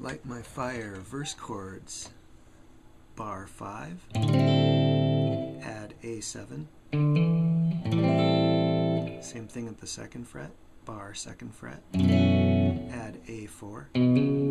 Light My Fire verse chords. Bar 5. Add A7. Same thing at the second fret. Bar second fret. Add A4.